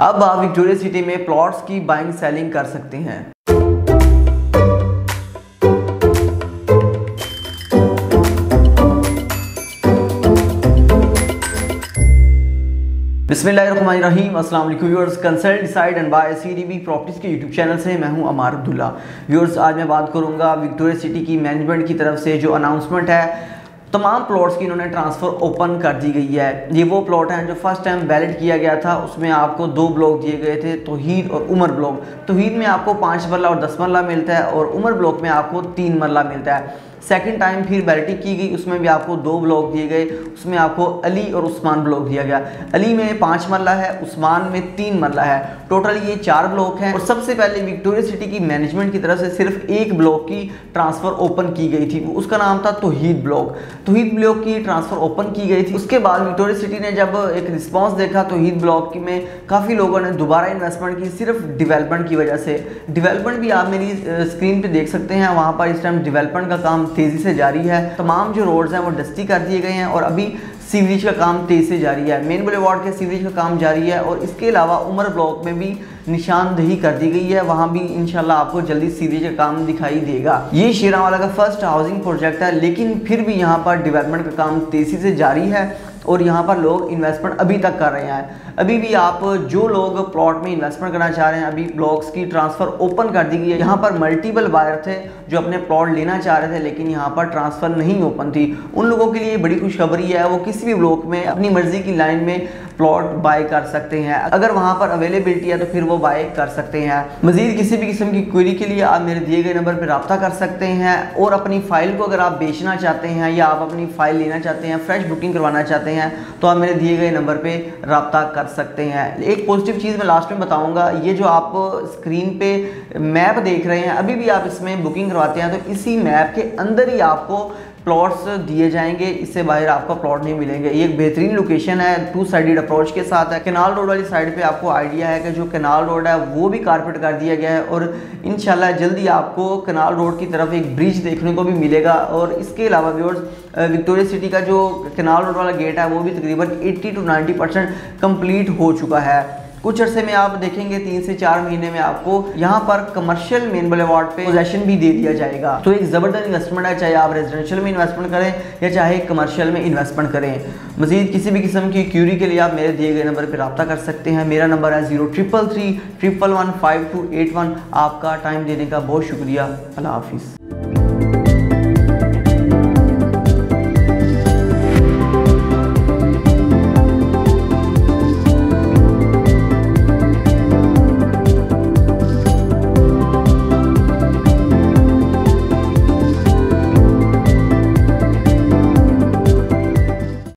अब आप Victoria city में प्लॉट्स की बाइंग सेलिंग कर सकते हैं। बिस्मिल्लाहिर्रहमानिर्रहीम viewers. Consult decide and buy CDB properties के यूट्यूब चैनल से मैं हूँ अमार अब्दुल्ला। व्यूअर्स, आज मैं बात करूँगा विक्टोरिया सिटी की मैनेजमेंट की तरफ़ से, जो अनाउंसमेंट है। तमाम प्लॉट्स की इन्होंने ट्रांसफ़र ओपन कर दी गई है। ये वो प्लॉट हैं जो फ़र्स्ट टाइम वैलिड किया गया था, उसमें आपको दो ब्लॉक दिए गए थे, तोहीद और उमर ब्लॉक तोहीद में आपको पाँच मरला और दस मरला मिलता है और उमर ब्लॉक में आपको तीन मरला मिलता है। सेकंड टाइम फिर बैरिटी की गई, उसमें भी आपको दो ब्लॉक दिए गए, उसमें आपको अली और उस्मान ब्लॉक दिया गया। अली में पाँच मरला है, उस्मान में तीन मरला है। टोटल ये चार ब्लॉक हैं और सबसे पहले विक्टोरिया सिटी की मैनेजमेंट की तरफ़ से सिर्फ़ एक ब्लॉक की ट्रांसफ़र ओपन की गई थी। उसका नाम था तोहीद ब्लॉक तोहीद ब्लॉक की ट्रांसफ़र ओपन की गई थी। उसके बाद विक्टोरिया सिटी ने जब एक रिस्पॉन्स देखा तोहीद ब्लॉक में, काफ़ी लोगों ने दोबारा इन्वेस्टमेंट की, सिर्फ़ डिवेलपमेंट की वजह से। डिवेलपमेंट भी आप मेरी स्क्रीन पर देख सकते हैं, वहाँ पर इस टाइम डिवेलपमेंट का काम तेज़ी से जारी है। तमाम जो रोड्स हैं, वो डस्टी कर दिए गए हैं और अभी सीवरेज का काम तेज़ से जारी है। मेन बुलेवार्ड के सीवरेज का काम जारी है और इसके अलावा उमर ब्लॉक में भी निशानदही कर दी गई है। वहाँ भी इनशाला आपको जल्दी सीवरेज का काम दिखाई देगा। ये शेरावाला का फ़र्स्ट हाउसिंग प्रोजेक्ट है, लेकिन फिर भी यहाँ पर डिवेलपमेंट का काम तेज़ी से जारी है। और यहाँ पर लोग इन्वेस्टमेंट अभी तक कर रहे हैं। अभी भी आप जो लोग प्लॉट में इन्वेस्टमेंट करना चाह रहे हैं, अभी ब्लॉक्स की ट्रांसफ़र ओपन कर दी गई है। यहाँ पर मल्टीपल बायर थे जो अपने प्लॉट लेना चाह रहे थे, लेकिन यहाँ पर ट्रांसफ़र नहीं ओपन थी। उन लोगों के लिए बड़ी खुशखबरी है, वो किसी भी ब्लॉक में, अपनी मर्ज़ी की लाइन में प्लॉट बाय कर सकते हैं। अगर वहाँ पर अवेलेबिलिटी है तो फिर वो बाय कर सकते हैं। मजीद किसी भी किस्म की क्वेरी के लिए आप मेरे दिए गए नंबर पर रब्ता कर सकते हैं और अपनी फ़ाइल को अगर आप बेचना चाहते हैं या आप अपनी फ़ाइल लेना चाहते हैं फ्रेश बुकिंग करवाना चाहते हैं तो आप मेरे दिए गए नंबर पर रब्ता कर सकते हैं। एक पॉजिटिव चीज़ मैं लास्ट में बताऊँगा, ये जो आप स्क्रीन पे मैप देख रहे हैं, अभी भी आप इसमें बुकिंग करवाते हैं तो इसी मैप के अंदर ही आपको प्लॉट्स दिए जाएँगे, इससे बाहर आपको प्लॉट नहीं मिलेंगे। ये एक बेहतरीन लोकेशन है टू साइडेड अप्रोच के साथ है। केनाल रोड वाली साइड पे आपको आइडिया है कि जो केनाल रोड है, वो भी कारपेट कर दिया गया है और इन जल्दी आपको केनाल रोड की तरफ़ एक ब्रिज देखने को भी मिलेगा। और इसके अलावा व्यूअर्स विक्टोरिया सिटी का जो केनाल रोड वाला गेट है, वो भी तकरीबन 80 टू 90 परसेंट कंप्लीट हो चुका है। कुछ अर्से में आप देखेंगे, तीन से चार महीने में आपको यहाँ पर कमर्शियल मेन अवार्ड पे पोजेशन भी दे दिया जाएगा। तो एक ज़बरदस्त इन्वेस्टमेंट है, चाहे आप रेजिडेंशियल में इन्वेस्टमेंट करें या चाहे कमर्शियल में इन्वेस्टमेंट करें। मजीद किसी भी किस्म की क्यूरी के लिए आप मेरे दिए गए नंबर पर रब्ता कर सकते हैं। मेरा नंबर है zero triple three triple one five two eight one आपका टाइम देने का बहुत शुक्रिया। अल्लाह हाफिज़।